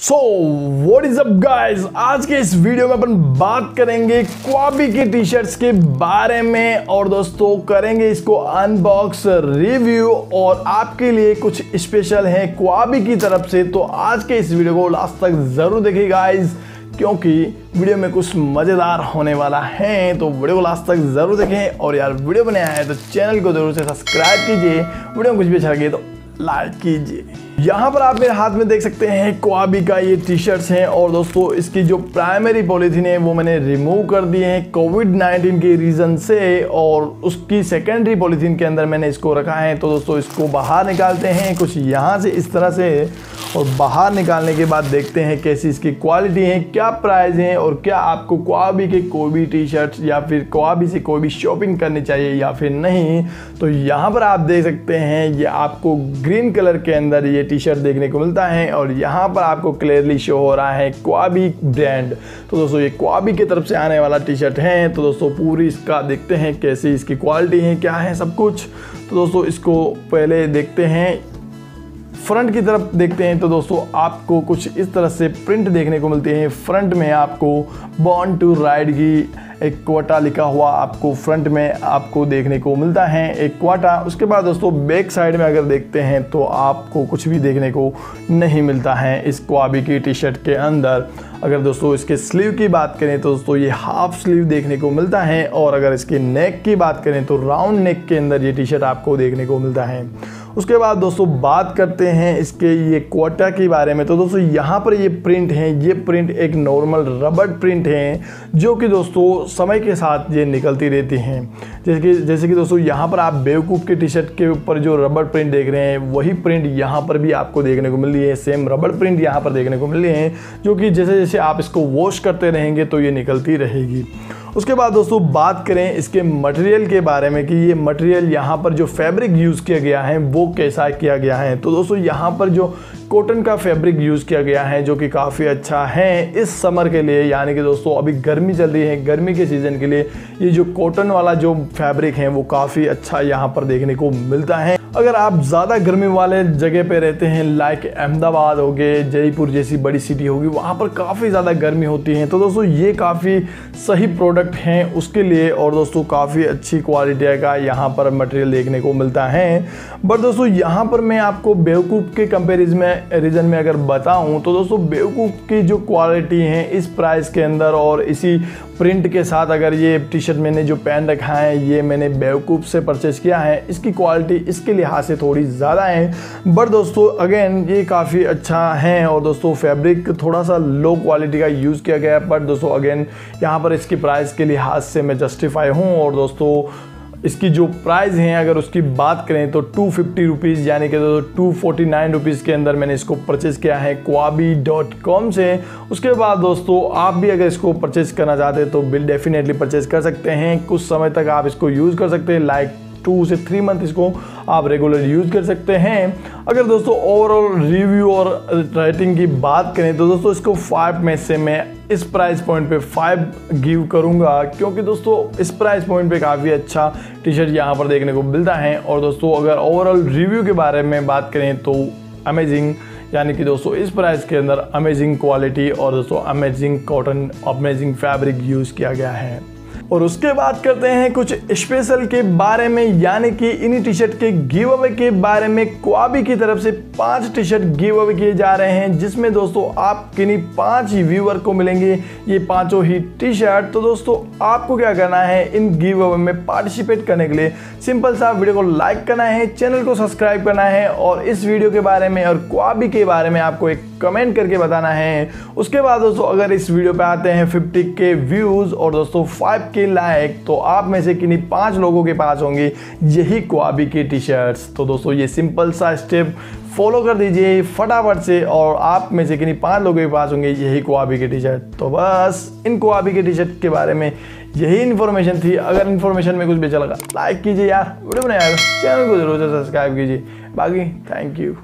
So what is up guys आज के इस वीडियो में अपन बात करेंगे क्वाबी की टी शर्ट्स के बारे में और दोस्तों, करेंगे इसको अनबॉक्स रिव्यू और आपके लिए कुछ स्पेशल है क्वाबी की तरफ़ से। तो आज के इस वीडियो को लास्ट तक ज़रूर देखिए गाइज़ क्योंकि वीडियो में कुछ मज़ेदार होने वाला है। तो वीडियो को लास्ट तक ज़रूर देखें और यार वीडियो बनाया है तो चैनल को ज़रूर से सब्सक्राइब कीजिए। वीडियो में कुछ भी अच्छा लगे तो लाइक कीजिए। यहाँ पर आप मेरे हाथ में देख सकते हैं क्वाबी का ये टी शर्ट्स हैं और दोस्तों, इसकी जो प्राइमरी पॉलीथीन है वो मैंने रिमूव कर दिए हैं कोविड 19 के रीज़न से और उसकी सेकेंडरी पॉलीथीन के अंदर मैंने इसको रखा है। तो दोस्तों, इसको बाहर निकालते हैं, कुछ यहाँ से, इस तरह से और बाहर निकालने के बाद देखते हैं कैसी इसकी क्वालिटी है, क्या प्राइस है और क्या आपको क्वाबी के कोई भी टी शर्ट्स या फिर क्वाबी से कोई भी शॉपिंग करनी चाहिए या फिर नहीं। तो यहाँ पर आप देख सकते हैं, ये आपको ग्रीन कलर के अंदर ये टी शर्ट देखने को मिलता है और यहाँ पर आपको क्लियरली शो हो रहा है क्वाबी ब्रांड तो दोस्तों, ये क्वाबी की तरफ़ से आने वाला टी शर्ट है। तो दोस्तों, पूरी इसका देखते हैं कैसी इसकी क्वालिटी है, क्या है सब कुछ। तो दोस्तों, इसको पहले देखते हैं। फ्रंट की तरफ़ देखते हैं तो दोस्तों, आपको कुछ इस तरह से प्रिंट देखने को मिलते हैं। फ्रंट में आपको बॉन्ड टू राइड की एक क्वाटा लिखा हुआ आपको फ्रंट में आपको देखने को मिलता है, एक क्वाटा। उसके बाद दोस्तों, बैक साइड में अगर देखते हैं तो आपको कुछ भी देखने को नहीं मिलता है इस क्वाबी की टी शर्ट के अंदर। अगर दोस्तों, इसके स्लीव की बात करें तो दोस्तों, ये हाफ़ स्लीव देखने को मिलता है, और अगर इसके नेक की बात करें तो राउंड नेक के अंदर ये टी शर्ट आपको देखने को मिलता है। उसके बाद दोस्तों बात करते हैं इसके ये कोटा के बारे में। तो दोस्तों यहाँ पर ये प्रिंट हैं, ये प्रिंट एक नॉर्मल रबड़ प्रिंट हैं, जो कि दोस्तों समय के साथ ये निकलती रहती हैं। जैसे कि जैसे कि दोस्तों यहाँ पर आप बेवकूफ़ के टी शर्ट के ऊपर जो रबड़ प्रिंट देख रहे हैं, वही प्रिंट यहाँ पर भी आपको देखने को मिल रही है। सेम रबड़ प्रिंट यहाँ पर देखने को मिल रही है, जो कि जैसे जैसे आप इसको वॉश करते रहेंगे तो ये निकलती रहेगी। उसके बाद दोस्तों बात करें इसके मटेरियल के बारे में कि ये मटेरियल यहाँ पर जो फैब्रिक यूज़ किया गया है, वो कैसा किया गया है। तो दोस्तों यहाँ पर जो कॉटन का फैब्रिक यूज़ किया गया है, जो कि काफ़ी अच्छा है इस समर के लिए। यानी कि दोस्तों, अभी गर्मी चल रही है, गर्मी के सीज़न के लिए ये जो कॉटन वाला जो फैब्रिक है, वो काफ़ी अच्छा यहाँ पर देखने को मिलता है। अगर आप ज़्यादा गर्मी वाले जगह पे रहते हैं लाइक अहमदाबाद हो गए, जयपुर जैसी बड़ी सिटी होगी, वहाँ पर काफ़ी ज़्यादा गर्मी होती है। तो दोस्तों, ये काफ़ी सही प्रोडक्ट हैं उसके लिए, और दोस्तों, काफ़ी अच्छी क्वालिटी का यहाँ पर मटेरियल देखने को मिलता है। बट दोस्तों, यहाँ पर मैं आपको बेवकूफ़ के कंपेरिजन में रीज़न में अगर बताऊँ तो दोस्तों बेवकूफ़ की जो क्वालिटी है इस प्राइस के अंदर और इसी प्रिंट के साथ अगर ये टी शर्ट मैंने जो पहन रखा है, ये मैंने बेवकूफ़ से परचेज किया है, इसकी क्वालिटी इसके लिहाज से थोड़ी ज़्यादा है। बट दोस्तों अगेन ये काफ़ी अच्छा है और दोस्तों फैब्रिक थोड़ा सा लो क्वालिटी का यूज़ किया गया है बट दोस्तों अगेन यहाँ पर इसकी प्राइस के लिहाज से मैं जस्टिफाई हूँ और दोस्तों इसकी जो प्राइस है, अगर उसकी बात करें तो टू फिफ्टी रुपीज़ यानी कि तो टू फोर्टी नाइन रुपीज़ के अंदर मैंने इसको परचेज़ किया है क्वाबी डॉट कॉम से। उसके बाद दोस्तों, आप भी अगर इसको परचेज़ करना चाहते हैं तो बिल डेफिनेटली परचेज़ कर सकते हैं। कुछ समय तक आप इसको यूज़ कर सकते हैं लाइक टू से थ्री मंथ इसको आप रेगुलर यूज़ कर सकते हैं। अगर दोस्तों ओवरऑल रिव्यू और रेटिंग की बात करें तो दोस्तों इसको फाइव में से मैं इस प्राइस पॉइंट पे फाइव गिव करूँगा, क्योंकि दोस्तों इस प्राइस पॉइंट पे काफ़ी अच्छा टी शर्ट यहाँ पर देखने को मिलता है। और दोस्तों अगर ओवरऑल रिव्यू के बारे में बात करें तो अमेजिंग यानी कि दोस्तों इस प्राइस के अंदर अमेजिंग क्वालिटी और दोस्तों amazing cotton amazing fabric use किया गया है। और उसके बाद करते हैं कुछ स्पेशल के बारे में, यानी कि इन्हीं टी शर्ट के गिव अवे के बारे में क्वाबी की तरफ़ से पाँच टी शर्ट गिव अवे किए जा रहे हैं, जिसमें दोस्तों आप किन्हीं पाँच ही व्यूअर को मिलेंगे। ये पाँचों ही टी शर्ट तो दोस्तों, आपको क्या करना है इन गिव अवे में पार्टिसिपेट करने के लिए? सिंपल सा वीडियो को लाइक करना है चैनल को सब्सक्राइब करना है और इस वीडियो के बारे में और क्वाबी के बारे में आपको एक कमेंट करके बताना है। उसके बाद दोस्तों, अगर इस वीडियो पे आते हैं 50 के व्यूज़ और दोस्तों 5 के लाइक तो आप में से किन्हीं पाँच लोगों के पास होंगे यही क्वाबी की टी शर्ट्स तो दोस्तों, ये सिंपल सा स्टेप फॉलो कर दीजिए फटाफट से और आप में से किन्हीं पाँच लोगों के पास होंगे यही क्वाबी की टी शर्ट तो बस, इन क्वाबी की टी शर्ट के बारे में यही इन्फॉर्मेशन थी। अगर इन्फॉर्मेशन में कुछ भी अच्छा लगा लाइक कीजिए यार, वीडियो बनाया, चैनल को ज़रूर से सब्सक्राइब कीजिए। बाकी थैंक यू